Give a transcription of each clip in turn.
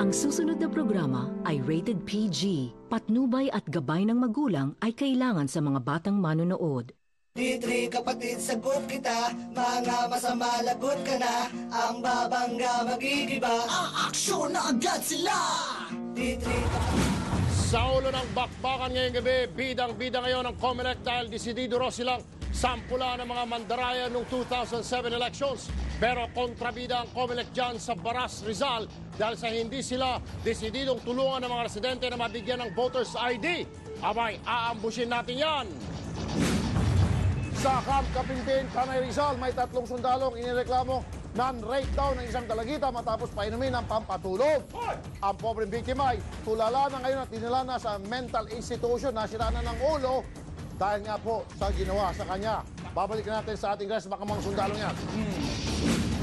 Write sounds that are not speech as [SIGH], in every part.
Ang susunod na programa ay rated PG. Patnubay at gabay ng magulang ay kailangan sa mga batang manonood. Titri kapatid sagot kita Mga masama lagot ka na Ang babangga magigiba Ang aksyon na agad sila Titri Sa ulo ng bakbakan ngayong gabi, bidang-bida ngayon ang COMELEC dahil desidido raw silang sampula ng mga mandaraya noong 2007 elections. Pero kontrabida ang COMELEC dyan sa Baras, Rizal dahil sa hindi sila desididong tulungan ng mga residente na mabigyan ng voters ID. Abay, aambusin natin yan. Sa Camp Kapintin, Tanay Rizal, may tatlong sundalong inireklamo non-rape daw ng isang dalagita matapos painumin ng pampatulog. Ang pobreng biktima ay tulala na ngayon at dinala na sa mental institution na sira na ng ulo dahil nga po sa ginawa sa kanya. Babalikan natin sa ating guys, baka mga sundalong yan.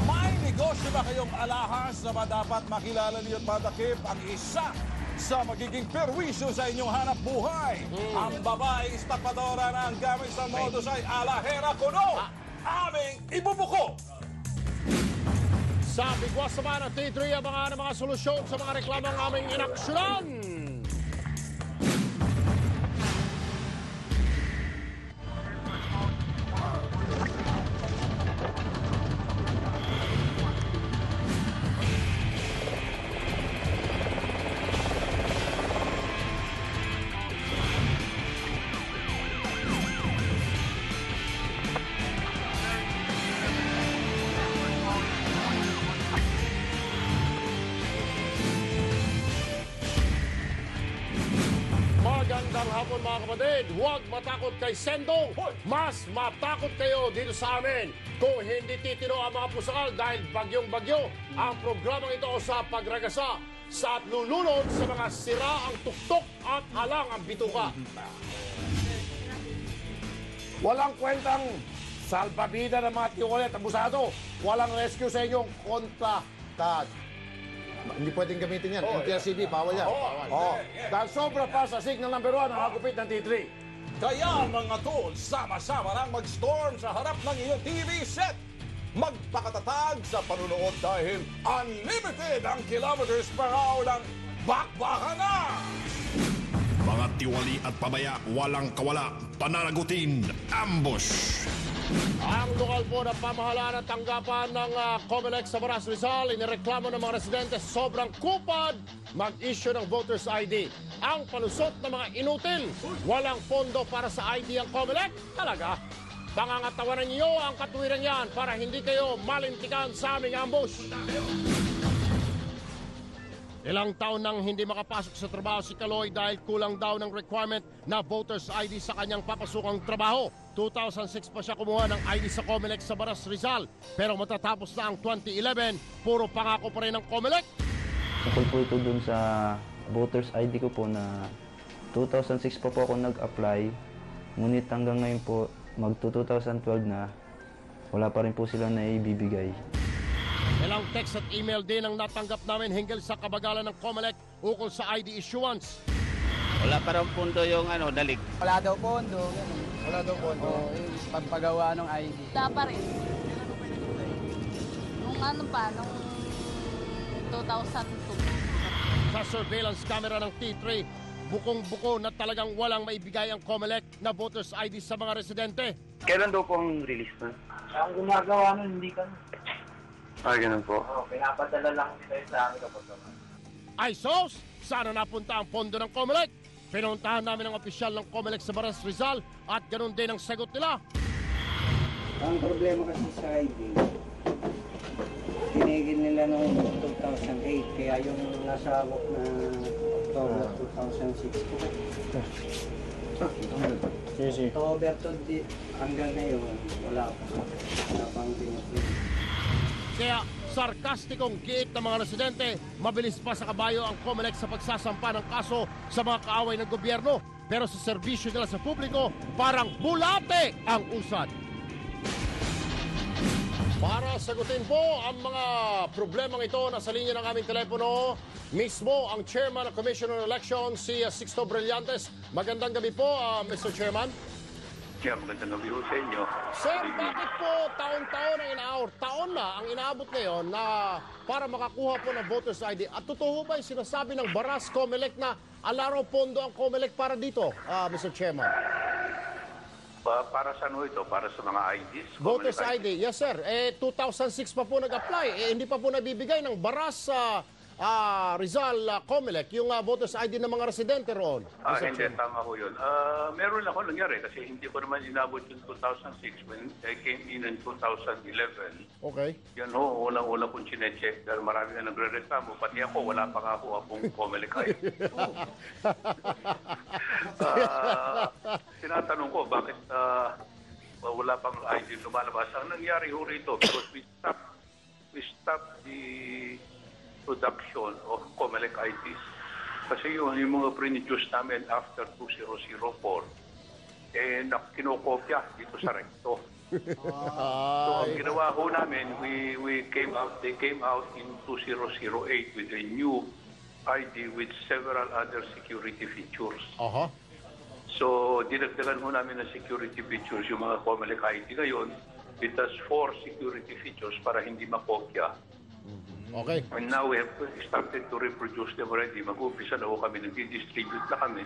May negosyo ba kayong alahas na ba dapat makilala niyo at madakip ang isa sa magiging perwisyo sa inyong hanap buhay? Ang babaeng estapadora ng gamit sa modus ay alahera kuno. Aming ibubuko. Sa bigwas naman ng T3, abangan ang mga solusyon sa mga reklamong aming inaksyonan. Magandang hapon mga kapatid. Huwag matakot kay Sendong. Mas matakot kayo dito sa amin. Kung hindi titino ang mga pusakal dahil bagyong-bagyo, ang programang ito sa pagragasa sa at lulunod sa mga sira ang tuktok at halang ang bituka. Walang kwentang salbabida ng mga tiyukulit at busado. Walang rescue sa inyong kontra. Hindi pwedeng gamitin yan. Oh, NTRCB, bawal yan. Oh, Bawal. Oh. yeah. Dahil sobra pa sa signal number one ang hagupit ng T3. Kaya mga tol, sama-sama lang mag-storm sa harap ng iyong TV set. Magpakatatag sa panunood dahil unlimited ang kilometers per hour ng bakbakan na! Mga tiwali at pabaya, walang kawala, pananagutin, ambush. Ang lokal po na pamahalaan at tanggapan ng uh, COMELEC sa Baras Rizal, inireklamo ng mga residente sobrang kupad mag-issue ng voters ID. Ang palusot ng mga inutil, walang pondo para sa ID ang COMELEC? Talaga? Pangangatawanan niyo ang katuwiran yan para hindi kayo malintikan sa aming ambush. Ilang taon nang hindi makapasok sa trabaho si Kaloy dahil kulang daw ng requirement na voters ID sa kanyang papasukang trabaho. 2006 pa siya kumuha ng ID sa Comelec sa Baras Rizal. Pero matatapos na ang 2011, puro pangako pa rin ng Comelec. Tungkol po ito dun sa voters ID ko po na 2006 pa po ako nag-apply. Ngunit hanggang ngayon po, mag 2012 na, wala pa rin po sila na ibibigay. Ilang text at email din ang natanggap namin hinggil sa kabagalan ng Comelec ukol sa ID issuance. Wala pa raw pundo yung ano, dalig. Wala daw pondo, ganun. Wala daw pondo. Oo, yung pagpagawa ng ID. Wala pa rin. Nung ano pa, nung 2002. Sa surveillance camera ng T3, bukong-buko na talagang walang maibigay ang Comelec na voters ID sa mga residente. Kailan daw po ang release na? Ang gumagawa nun, hindi ka. Ah, ganun po. Oo, pinapadala lang nila sa amin kapag naman. Ay sos, sana napunta ang pondo ng Comelec. Pinuntahan namin ang opisyal ng Comelec sa Baras Rizal at ganun din ang sagot nila. Ang problema kasi sa ID, tinigil nila noong 2008, kaya yung nasabok na October 2006 po. October 20 hanggang ngayon, wala pa. Wala pang pinapin. Kaya sarkastikong giit ng mga residente, mabilis pa sa kabayo ang Comelec sa pagsasampa ng kaso sa mga kaaway ng gobyerno. Pero sa serbisyo nila sa publiko, parang bulate ang usad. Para sagutin po ang mga problemang ito, nasa linya ng aming telepono, mismo ang Chairman ng Commission on Elections, si Sixto Brillantes. Magandang gabi po, uh, Mr. Chairman. Yeah, magandang gabi ho sa inyo. Sir, bakit po taon-taon ang inaabot? Taon na ang inaabot ngayon na para makakuha po ng voters ID. At totoo ba yung sinasabi ng Baras Comelec na alaro pondo ang Comelec para dito, ah, Mr. Chairman? Pa- para saan ho ito? Para sa mga IDs? Voters ID, yes sir. Eh, 2006 pa po nag-apply. Eh, hindi pa po nabibigay ng Baras sa ah, Rizal ah, Comelec, yung ah, voters ID ng mga residente roon. Ah, Mr. hindi, Chairman. tama ho yun. Ah, meron ako nangyari kasi hindi ko naman inabot yung 2006 when I came in in 2011. Okay. Yan ho, unang-una kong chinecheck dahil marami na nagre-reklamo. Pati ako, wala pa nga ako akong [LAUGHS] Comelec ID. [LAUGHS] Ah, tinatanong ko, bakit ah, wala pang ID lumalabas? Ang nangyari ho rito, because we stopped, we stopped the production of Comelec IDs. Kasi yun, yung mga pre-produce namin after 2004, eh, kinokopya dito sa recto. So, ang ginawa ho namin, we, we came out, they came out in 2008 with a new ID with several other security features. Aha. So, dinagdagan ho namin ng security features yung mga Comelec ID ngayon. It has four security features para hindi makopya. Okay. And now we have started to reproduce them already. Mag-umpisa na ho kami, nag-distribute na kami.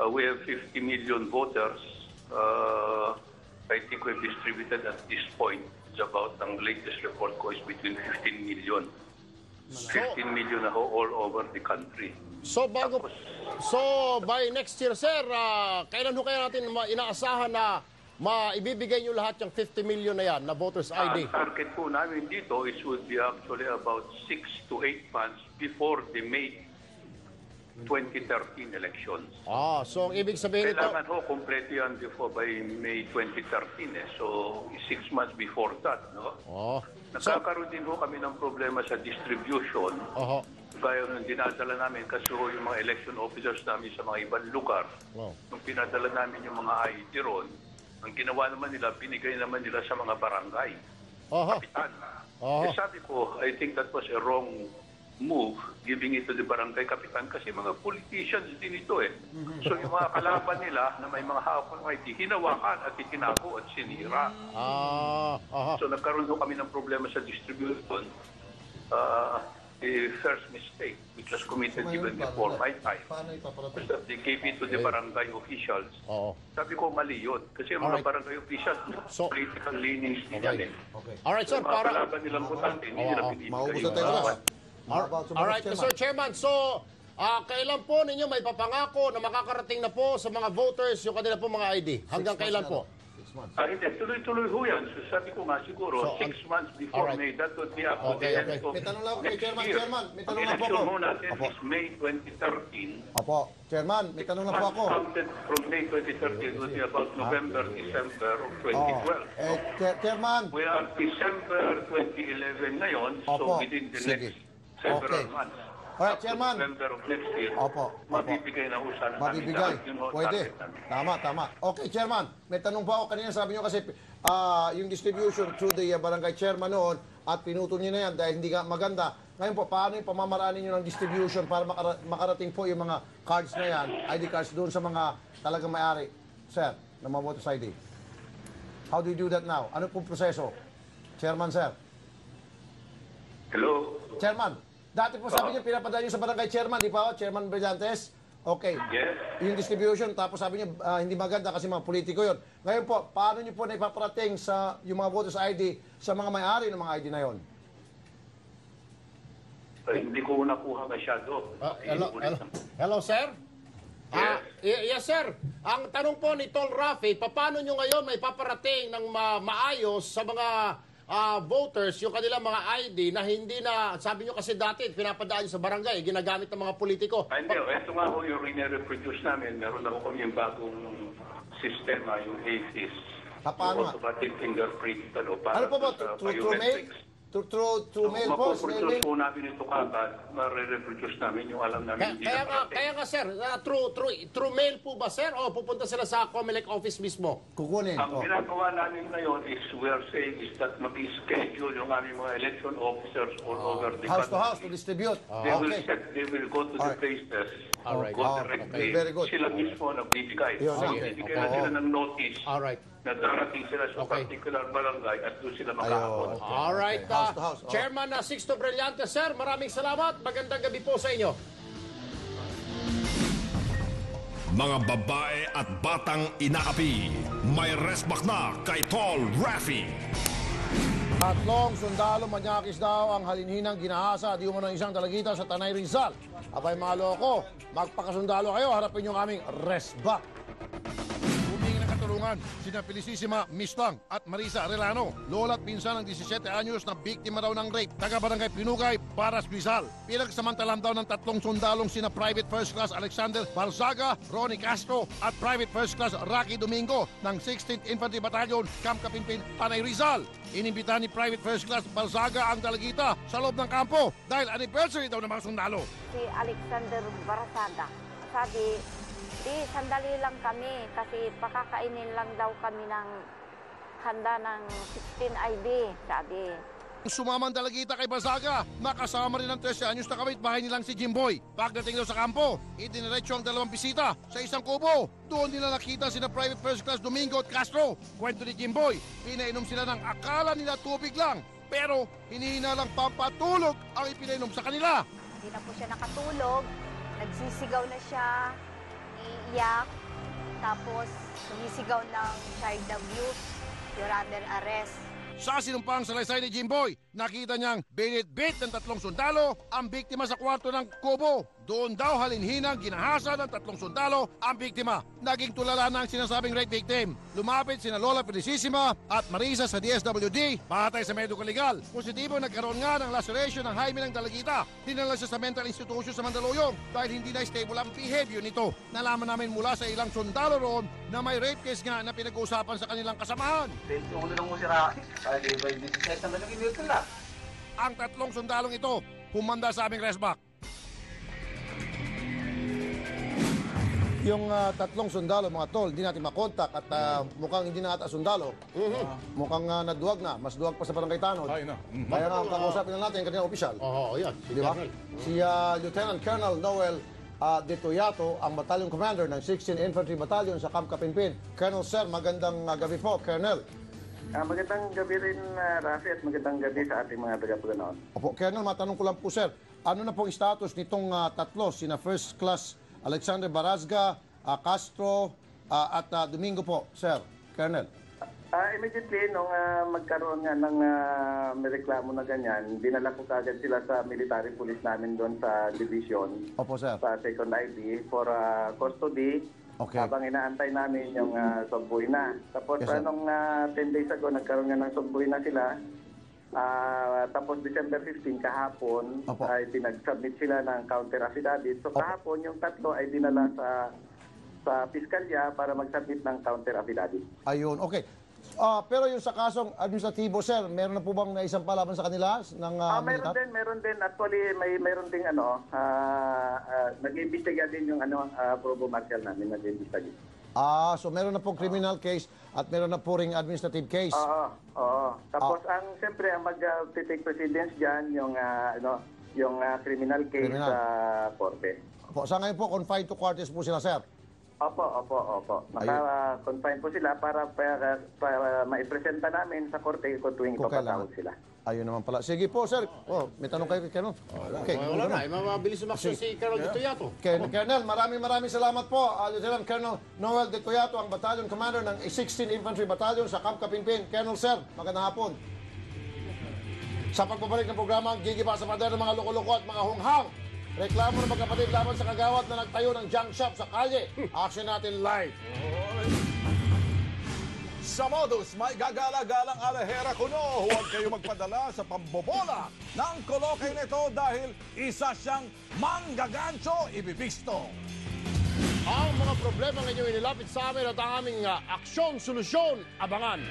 Uh, we have 50 million voters. Uh, I think we've distributed at this point. It's about, ang latest report ko is between 15 million. 15 million na ho all over the country. So bago So by next year sir, ah, kailan ho kaya natin inaasahan na maibibigay niyo lahat yung 50 million na yan na voters ID? Ang target po namin dito is would be actually about 6 to 8 months before the May 2013 elections. Ah, so ang ibig sabihin nito, Kailangan ho, kompleto yan before by May 2013 eh. So, six months before that, no? oh, Nagkakaroon din ho kami ng problema sa distribution. oho, Gaya ng dinadala namin kasi ho yung mga election officers namin sa mga ibang lugar. wow. Nung pinadala namin yung mga ID ron, ang ginawa naman nila, binigay naman nila sa mga barangay. Oho, Kapitan. oho, Eh, sabi ko, I think that was a wrong move giving it to the barangay kapitan kasi mga politicians din ito eh. So yung mga kalaban nila na may mga ng ID, hinawakan at itinago at sinira. ah, aha. So nagkaroon ho kami ng problema sa distribution. Uh, the first mistake which was committed even before my time was that they gave it to the barangay officials. Oo. Sabi ko mali yun kasi yung mga Alright. barangay officials So- [LAUGHS] political leanings din yan eh. Alright sir, Yung mga para kalaban nilang butante, hindi nila Oo, Maubusan yung tayo na. Alright, Mr. Chairman. So, ah, kailan po ninyo may papangako na makakarating na po sa mga voters yung kanila po mga ID? Hanggang kailan po? Ah, hindi, tuloy-tuloy ho yan. So, sabi ko nga siguro, So, six months before alright. May, that would be up to Okay, the end okay. of May tanong lang ako kay Chairman. year. Chairman, may Ang tanong lang po ako. ho natin Opo. is May 2013. Opo, Chairman, may tanong lang po ako. Counted from May 2013 would be about November, December of Oh, 2012. eh, Chair- Chairman, We are December 2011 ngayon, so Opo, within the sige. next several Okay. months. Alright, Chairman. November of next year, Opo, opo. mabibigay na ho sana Mabibigay. Yun ho Pwede. target namin. Tama, tama. Okay, Chairman. May tanong po ako kanina. Sabi nyo kasi ah, yung distribution through the uh, barangay chairman noon at pinutol nyo na yan dahil hindi ka maganda. Ngayon po, paano yung pamamaraan nyo ng distribution para makara- makarating po yung mga cards na yan, ID cards doon sa mga talagang may-ari, sir, ng mga voters ID? How do you do that now? Ano pong proseso? Chairman, sir. Hello? Chairman, dati po sabi niyo pinapadala niyo sa barangay chairman, di pa ako? Chairman Brillantes? Okay. Yes. Yung distribution, tapos sabi niyo ah, hindi maganda kasi mga politiko yon. Ngayon po, paano niyo po na ipaparating sa yung mga voters ID sa mga may-ari ng mga ID na yon? Eh, hindi ko nakuha masyado. Ah, hello, hello, hello, sir? Ah, y- yes, sir. Ang tanong po ni Tol Rafi, paano nyo ngayon may paparating ng ma- maayos sa mga ah, voters yung kanilang mga ID na hindi na, sabi nyo kasi dati, pinapadaan nyo sa barangay, ginagamit ng mga politiko. Ah, Hindi, ito nga ho yung re-reproduce namin. Meron ako kami yung bagong sistema, yung AFIS. Ah, paano Yung automatic fingerprint. Ano, para Ano po ba? sa Through- through mail? Through, through, through mail po? snail Mapoproduce mail? po namin ito kagad. Mare-reproduce namin yung alam Kaya, namin. hindi kaya, nga, kaya nga, sir, uh, through, through, through mail po ba, sir? O pupunta sila sa COMELEC office mismo? Kukunin. Ang Oh. ginagawa namin ngayon is we are saying is that mag-schedule yung aming mga election officers all over the House to country. house to distribute. They will Okay. set, they will go to the Alright. places, Alright. go Oh, directly. okay. Very good. Sila mismo nagbibigay. Yun, So, okay. Bibigyan na Oo. sila ng notice Alright. Na darating sila sa Okay. particular barangay at doon sila makaabot. Alright, Okay. House uh, to house, oh. Chairman uh, Sixto Brillante, sir, maraming salamat. Magandang gabi po sa inyo. Mga babae at batang inaapi. May resback na kay Tol Rafi. Tatlong sundalo manyakis daw ang halinhinang ginahasa di umano ng isang dalagita sa Tanay Rizal. Abay mga loko, magpakasundalo kayo, harapin yung aming resback. Katulungan sina Felicissima Mistang at Marisa Arellano, lola at pinsan ng 17 anyos na biktima raw ng rape, taga-barangay Pinugay, Baras Rizal. Pinagsamantalan daw ng tatlong sundalong sina Private First Class Alexander Barzaga, Ronnie Castro at Private First Class Rocky Domingo ng 16th Infantry Battalion, Camp Kapimpin, Panay Rizal. Inimbitahan ni Private First Class Barzaga ang dalagita sa loob ng kampo dahil anniversary daw ng mga sundalo. Si Alexander Barasada. Sabi, di, sandali lang kami kasi pakakainin lang daw kami ng handa ng 16 IB, sabi. Sumamang dalagita kay Bazaga. Nakasama rin ang 13 anyos na bahay nilang si Jimboy. Pagdating daw sa kampo, idiniretso ang dalawang bisita sa isang kubo. Doon nila nakita sina Private First Class Domingo at Castro. Kwento ni Jimboy, pinainom sila ng akala nila tubig lang. Pero hinihina lang pampatulog ang ipinainom sa kanila. Hindi na po siya nakatulog, nagsisigaw na siya, iiyak, tapos sumisigaw ng child abuse, you're under arrest. Sa sinumpang salaysay ni Jimboy, nakita niyang binitbit ng tatlong sundalo ang biktima sa kwarto ng kubo. Doon daw halinhinang ginahasa ng tatlong sundalo ang biktima. Naging tulala na ang sinasabing rape victim. Lumapit sina Lola Felicissima at Marisa sa DSWD. Batay sa medical legal, positibo nagkaroon nga ng laceration ng hymen ng dalagita. Dinala siya sa mental institution sa Mandaluyong dahil hindi na stable ang behavior nito. Nalaman namin mula sa ilang sundalo roon na may rape case nga na pinag-uusapan sa kanilang kasamahan. Ang tatlong sundalong ito, humanda sa aming resback. Yung ah, tatlong sundalo, mga tol, hindi natin makontak at ah, mukhang hindi na ata sundalo. Mukhang ah, naduwag na, mas duwag pa sa barangay Tanod. Ay, na. Mhm. Kaya nga, pag-usapin na natin ang kanyang opisyal. Oo, yan. Di ba? Si ah, Lieutenant Colonel Noel uh, De Toyato, ang Battalion Commander ng 16 Infantry Battalion sa Camp Kapimpin. Colonel Sir, magandang ah, gabi po, Colonel. Ah, magandang gabi rin, uh, Rafi, at magandang gabi sa ating mga taga-paganoon. Opo, Colonel, matanong ko lang po, Sir. Ano na pong status nitong ah, tatlo, sina First Class Alexander Barazga, ah, Castro, ah, at ah, Domingo po, Sir, Colonel? Ah, immediately, nung ah, magkaroon nga ng may reklamo na ganyan, dinala ko kagad sila sa military police namin doon sa division, Opo, Sir. sa second ID, for ah, custody. Okay. Habang inaantay namin yung uh, subbuy na. Tapos Yes, sir. anong ah, 10 days ago, nagkaroon nga ng subbuy na sila. Ah, tapos December 15 kahapon Opo. ay pinag-submit sila ng counter affidavit. So kahapon yung tatlo ay dinala sa sa piskalya para mag-submit ng counter affidavit. Ayun, okay. Ah, pero yung sa kasong administratibo, Sir, meron na po bang naisang palaban sa kanila ng ah, Ah, meron militar? din, meron din. Actually, may meron ding ano, ah ah, nag-iimbestiga din yung ano, uh, probo martial namin, nag-iimbestiga. Ah, so meron na pong criminal case at meron na po ring administrative case. Oo, oo. Tapos ang siyempre ang mag-take precedence diyan yung ah, ano, yung ah, criminal case Criminal. sa korte. Po, sa ngayon po, confined to quarters po sila, Sir. Opo, opo, opo. Naka-confine po sila para para, para maipresenta namin sa korte kung tuwing Kung ipapatawag sila. Ayun naman pala. Sige po, Sir. Oh, may tanong kayo kay Colonel. Okay, Wala na, eh, mabilis sumakso si Colonel Dito Yato. Ken- Colonel, maraming maraming salamat po. Uh, Lieutenant Colonel Noel De Toyato, ang Battalion Commander ng 16 Infantry Battalion sa Camp Kapimpin. Colonel Sir, magandang hapon. Sa pagbabalik ng programa, gigiba sa pader ng mga loko-loko at mga hunghang. Reklamo ng magkapatid laban sa kagawad na nagtayo ng junk shop sa kalye. Action natin live. Sa modus, may gagala-galang alahera kuno. Huwag kayo magpadala sa pambobola ng kolokay nito dahil isa siyang manggagancho ibibisto. Ang mga problema ng inyong inilapit sa amin at ang aming ah, aksyon, solusyon, abangan.